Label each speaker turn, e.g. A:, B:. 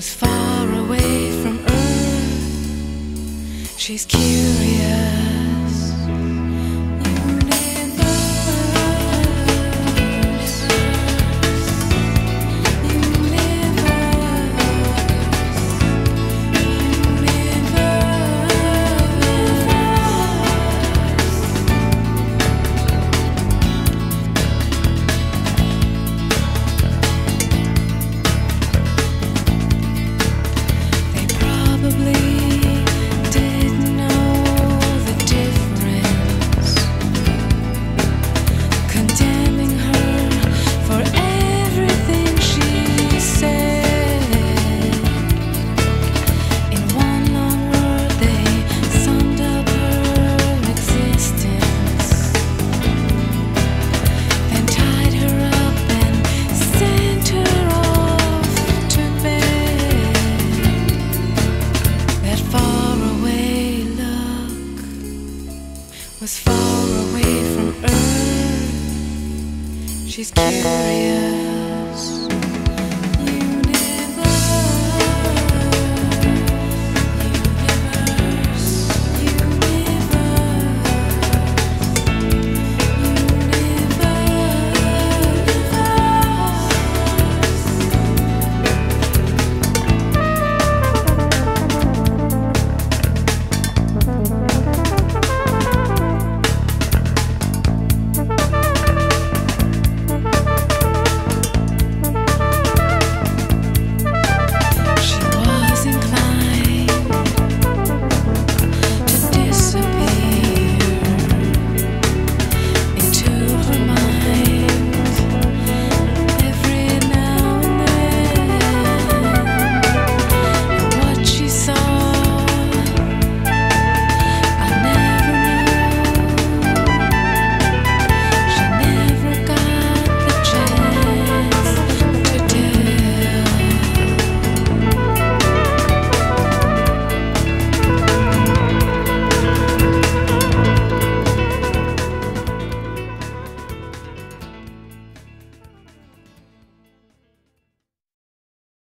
A: was far away from Earth. She's cute. was far away from Earth. She's curious.